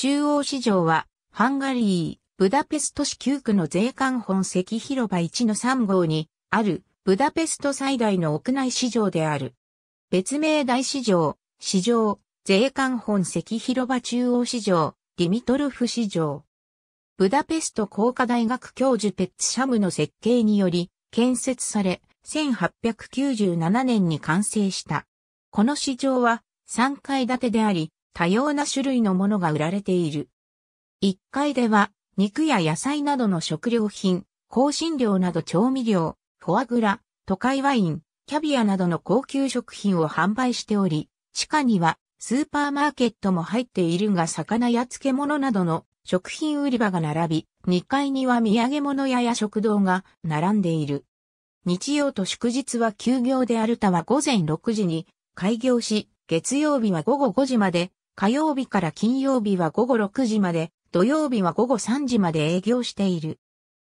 中央市場は、ハンガリー、ブダペスト市9区の税関本石広場1の3号にあるブダペスト最大の屋内市場である。別名大市場、市場、税関本石広場中央市場、ディミトルフ市場。ブダペスト工科大学教授ペッツシャムの設計により建設され、1897年に完成した。この市場は3階建てであり、多様な種類のものが売られている。1階では肉や野菜などの食料品、香辛料など調味料、フォアグラ、都会ワイン、キャビアなどの高級食品を販売しており、地下にはスーパーマーケットも入っているが魚や漬物などの食品売り場が並び、2階には土産物屋や食堂が並んでいる。日曜と祝日は休業であるたは午前6時に開業し、月曜日は午後5時まで、火曜日から金曜日は午後6時まで、土曜日は午後3時まで営業している。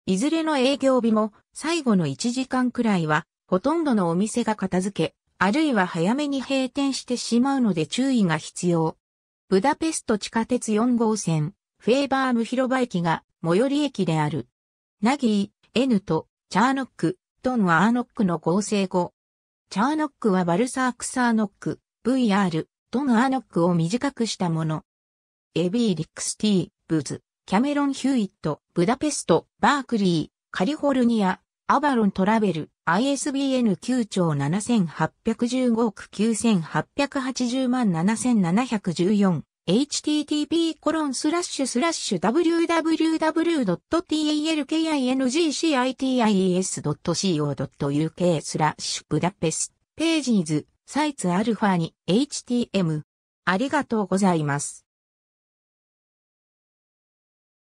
いずれの営業日も最後の1時間くらいはほとんどのお店が片付け、あるいは早めに閉店してしまうので注意が必要。ブダペスト地下鉄4号線、フェーバーム広場駅が最寄り駅である。ナギー、N とチャーノック、トンはアーノックの合成語。チャーノックはバルサークサーノック、VR、トンアーノックを短くしたもの。エビー・リックスティー、ブズ、キャメロン・ヒューイット、ブダペスト、バークリー、カリフォルニア、アバロントラベル、ISBN 9兆7815億9880万7714 http コロンスラッシュスラッシュ www.talkingcities.co.uk スラッシュブダペストページーズ。サイツアルファに HTM ありがとうございます。